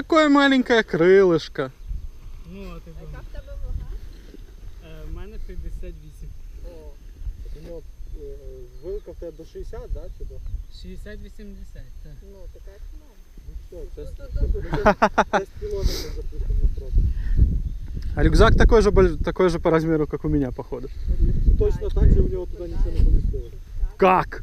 такое маленькое крылышко. Ну, а ти Яка в тебе вага? Е, в мене 58. О, Тому е, вилка в тебе до 60, да? Чи до? 60-80. так. ну така як мама. Ну все, це Ну, то- то- 10 кілометрів запустимо на фронт. А рюкзак такой же, боль- такой же по размеру, как у меня, походу. Точно так же у нього туди нічого не помістилось. Как?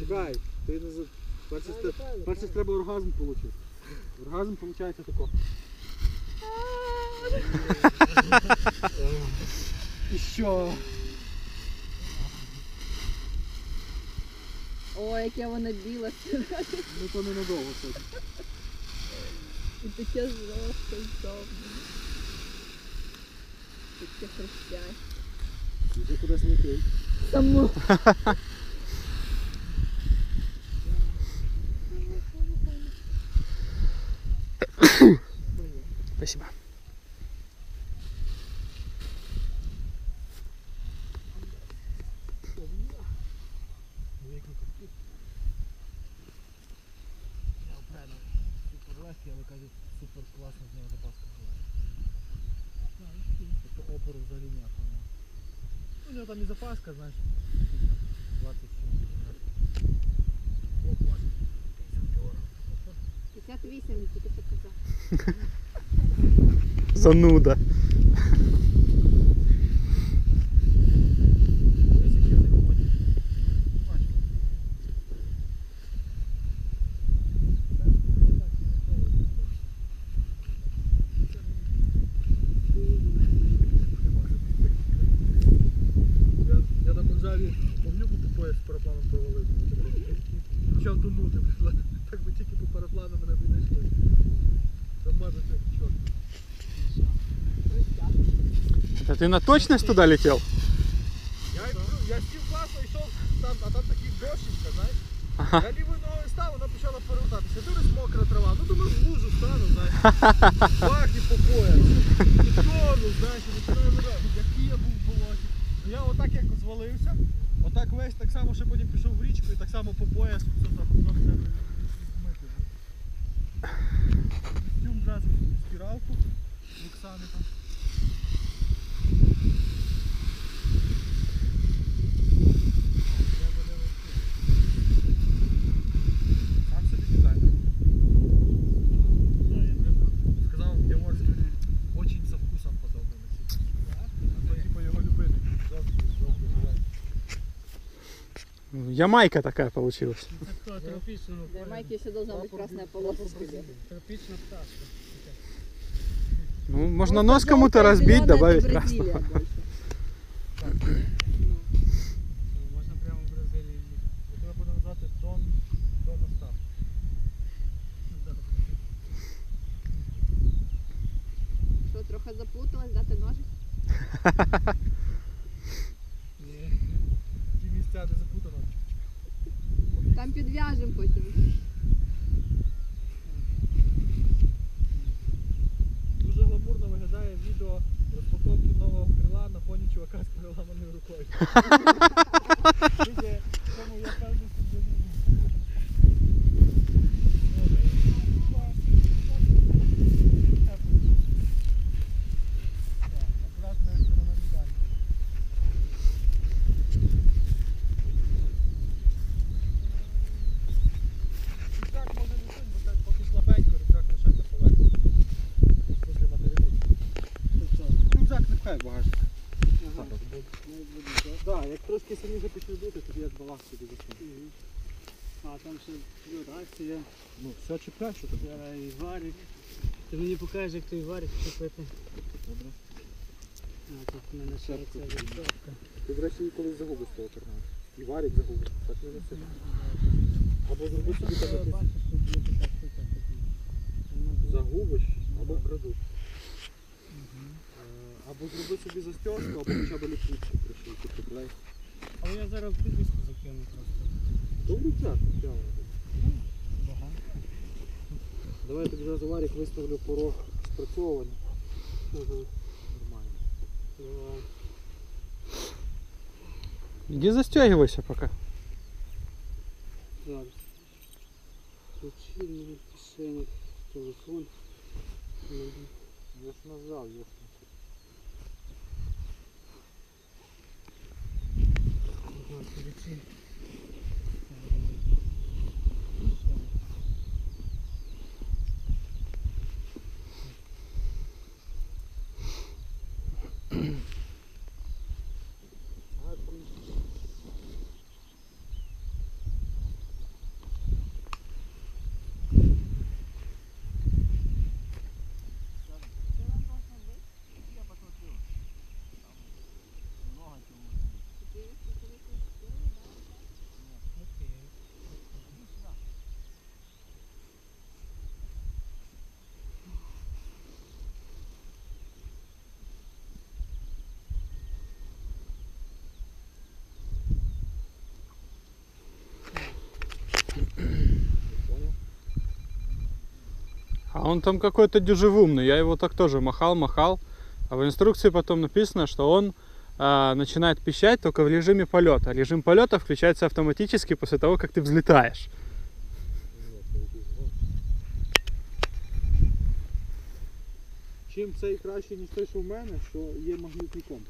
Чекай, ти не за... Перше, те- перше треба оргазм отримати. Оргазм виходить тако. І що? Ой, яке воно біле. Ну то ненадовго сьогодні. І таке жорстке зовні. Таке хрустяще. Вже кудись летить. Само. Спасибо. там і запаска, знаєш, 27 Блок важить 50 кг. 58, він тільки що казав. Зануда. Это ты на точность туда летел? Я, ну, я сів класно йшов, там, а там такий дощечка, знаєш. Я лівою ногою став, вона почала перевертатися. Дивись, мокра трава. Ну думаю, в лужу стану, знаєш. Бах і по пояс. І тону, знаєш, і починаю вирати. Який я був в болоті. Ну, Я отак як звалився, отак весь так само, ще потім пішов в річку і так само по пояс. Все так, воно в себе змити. Костюм зразу в стиралку. в Оксани там. Ямайка такая получилась. Це хто? Тропічна, ну, Для майки ще должна бути красна полоска себе. тропічна пташка. Ну, можно нос кому-то разбить, добавить красного. Ну, Можна прямо в Бразилії їхати. Я тебе буду назвати Дон, Дон Остап. Що, трохи заплуталась, дати ножик? Ні. Ті місця, де запутано. Там підв'яжемо потім. Дуже гламурно виглядає відео розпаковки нового крила на фоні чувака з переламаною рукою. як трошки сильніше почне дути, тоді як баланс собі закинути. А там ще рація, Ну, все чіпляй, що тобі. зараз і варик. Ти мені покажеш, як той варик чіпити. Добре. А тут в мене ще ця. Ти, до речі, її колись загубиш того кармана. І варік загубиш. Так не неси. Або зроби собі так якийсь загубиш, або вкрадуть. Е, Або зроби собі застежку, або хоча б ліпучку пришити, приклей. Але я зараз підвіску закину просто. Добре взяти, прямо. Багато. Давай я тобі зразу варік виставлю порог спрацьовування. Нормально. Давай. Иди застегивайся пока. Зараз. Ключі, мені кишені, телефон. Я ж нажав, я ж Ага, ключі. Окей. понял. А он там какой-то дюжевумный. Я его так тоже махал, махал. А в инструкции потом написано, что он а, начинает пищать только в режиме полета. Режим полета включается автоматически после того, как ты взлетаешь. Ні, це якийсь гон. Чим цей краще, ніж той, що в мене, що є магнітний компас.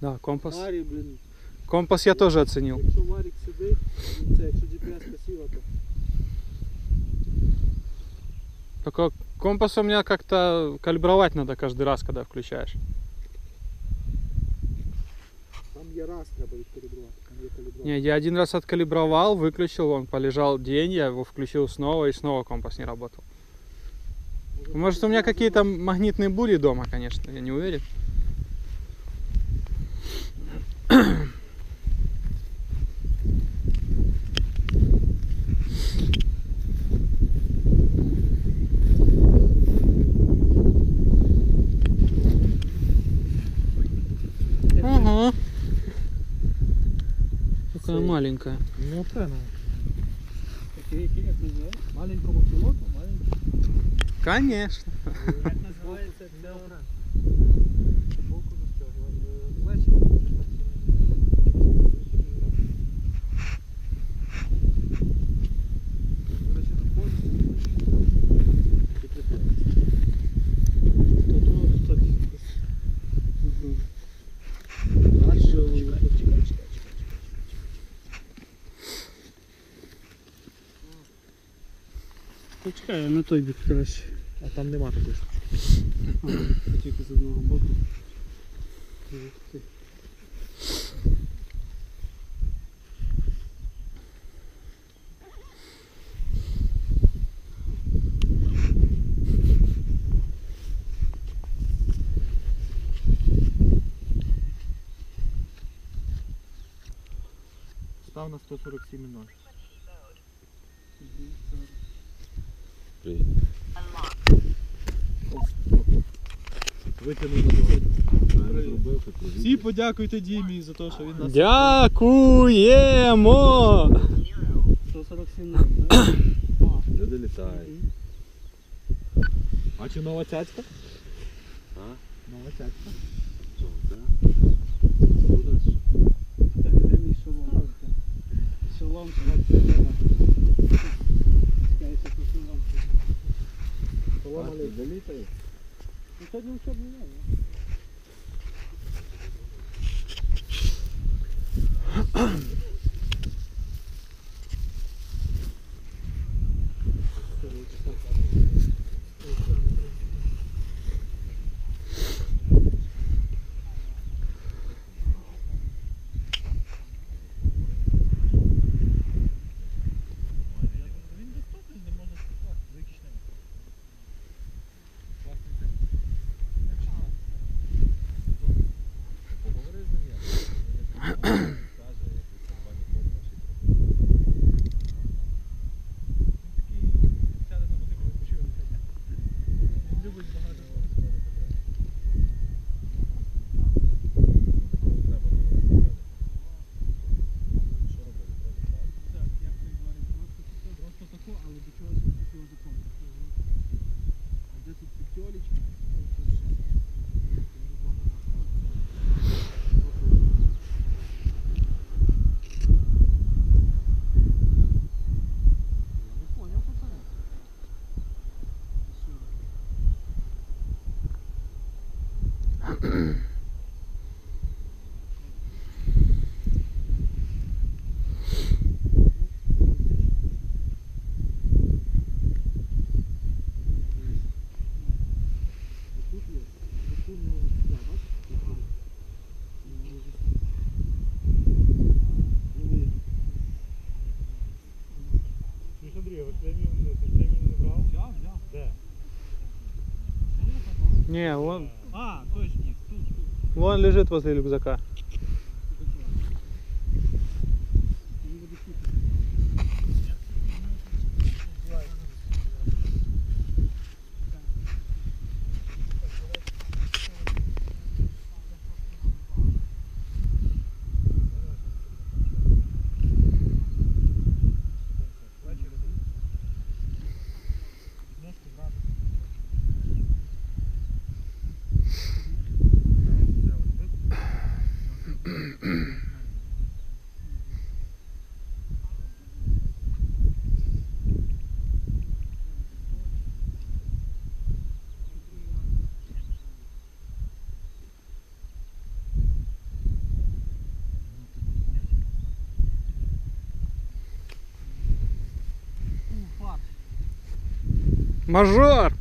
Да, компас. Варі, блін, Компас я тоже оценил. якщо варік сидить, ну це, якщо GPS посіла, то Только компас у меня как-то калибровать надо каждый раз, когда включаешь. там є раз треба відкалібрувати, там є калібровка. Не, я один раз откалибровал, выключил, он полежал день, я его включил снова, и снова компас не работал. Может, у меня какие-то магнитные бури дома, конечно, я не уверен. маленькая. Ну, ну. Як називається? Маленькому пілоту, маленькому. Конечно. Почекай, на той бік краще. А там нема такої. А, тільки з одного боку. Ух ти. Став на 147,0. На висоту. Всі подякуйте Дімі за те, що він нас. Дякуємо! 147 так? А, Люди літають. А чи нова цяцька? А? Нова цяцька. Так, де мій шолом? Шолом, шолом, шолом. Чекай, що тут Не, он... А, точник. Вон лежит возле рюкзака. Мажор!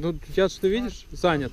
Ну, я что, видишь, занят.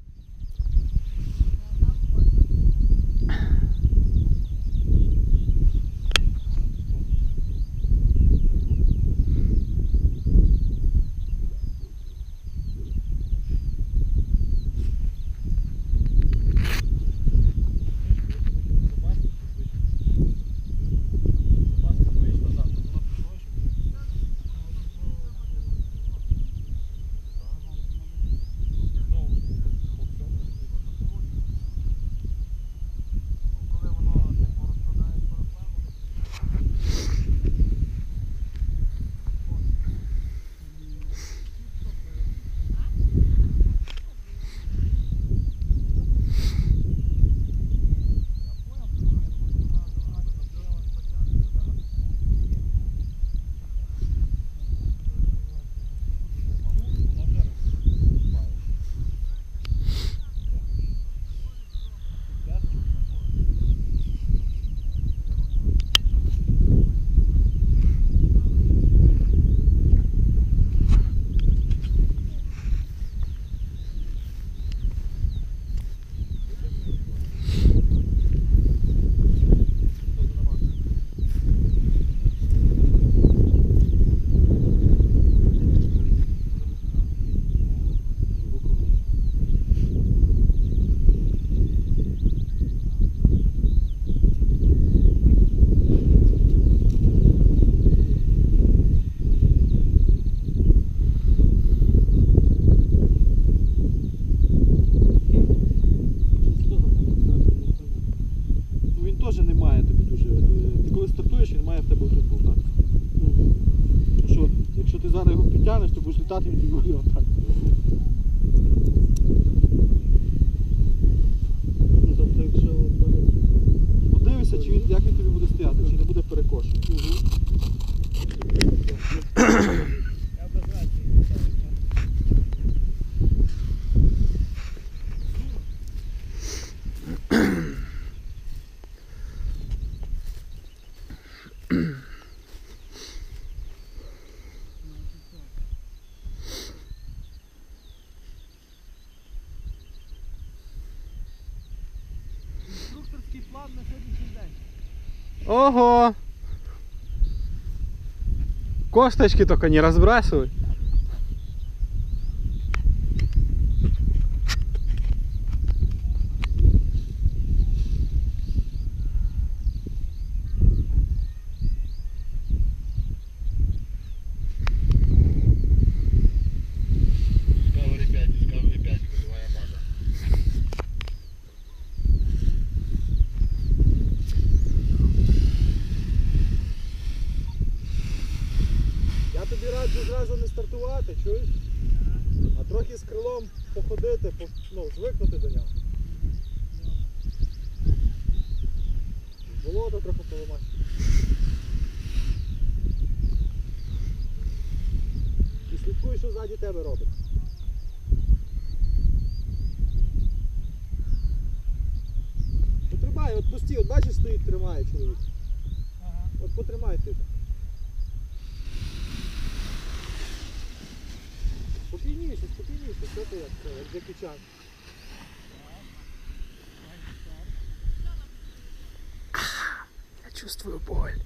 тянешь, ты будешь летать, я тебе говорю вот так. Косточки только не разбрасывай. Болото. І слідкуй, що ззаді тебе робить. Потримай, от пусті, от бачиш, стоїть, тримає чоловік. Ага. От потримай ти. Спокійніше, спокійніше, що ти як, як Джекі Чан. Чувствую боль.